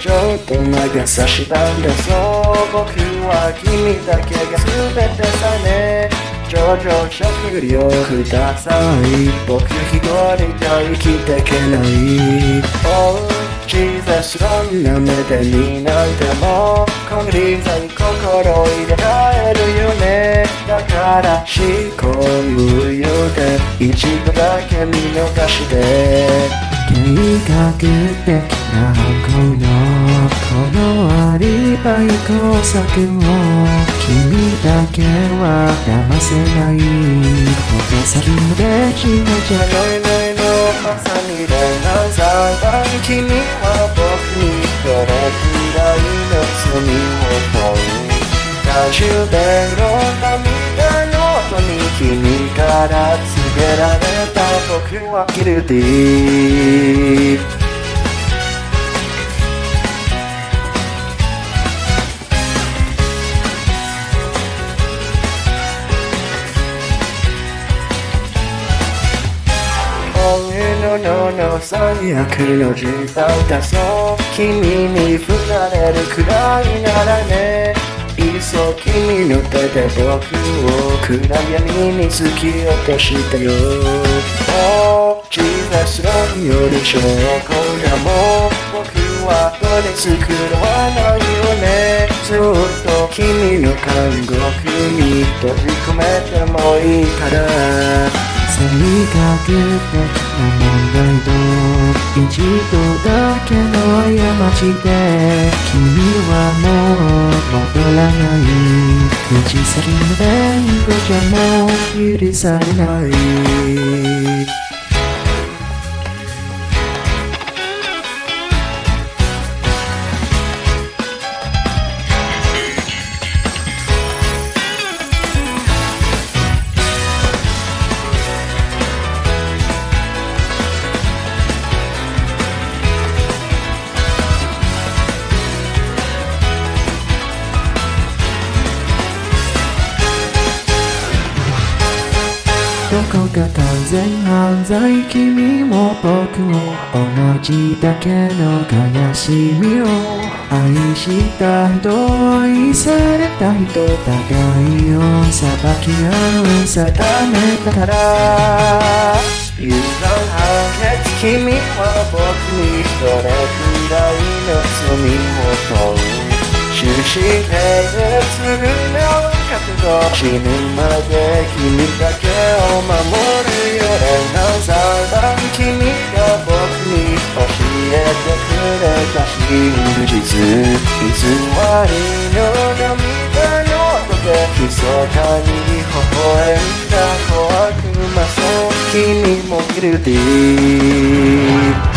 ちょっと魔が差したんだそう僕は君だけが全てさね上々食料ください僕一人じゃ生きてけない。Oh Jesus そんな目で見ないでもこのリザに心入れ替えるよねだから思考無用で一度だけ見逃して計画的な犯行のこのアリバイ工作を君だけは騙せない小手先できなじゃないないの朝に恋愛裁判君は僕にどれくらいの罪を問う何十年の涙の後に君から告げられた僕はギルティののの最悪の時代だぞ君に振られるくらいならねいっそ君の手で僕を暗闇に突き落としてよ。Oh Jesus のより証拠がもう僕はこれ作らないよね。ずっと君の監獄に閉じ込めてもいいから。性格的な問題と一度だけの過ちで君はもう戻らない。口先の弁護じゃもう許されない完全犯罪君も僕も同じだけの悲しみを愛した人愛された人互いを裁き合う定めたから有罪判決君は僕にどれくらいの罪を問う終止刑で償う覚悟死ぬまで君だけを守るれた真実偽りの涙の音で密かに微笑んだ小悪魔そう君もギルティ